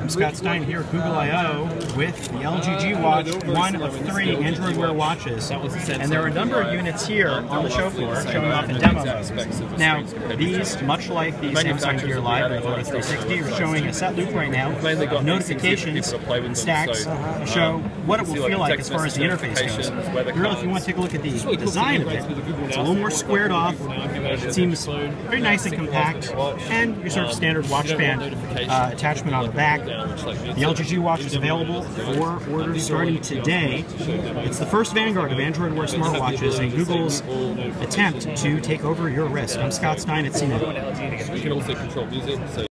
I'm Scott Stein here at Google I/O with the LG G Watch, one of three Android Wear watches. And there are a number of units here on the show floor showing off in demo mode. Now, these, much like the Samsung Gear Live and the Moto 360, are showing a set loop right now of notifications and stacks to show what it will feel like as far as the interface goes. Really, if you want to take a look at the design of it, it's a little more squared off. It seems very nice and compact, and your sort of standard watch band uh, attachment on the back. The LG G watch is available for orders starting today. It's the first vanguard of Android Wear smartwatches and Google's attempt to take over your wrist. I'm Scott Stein at CNET.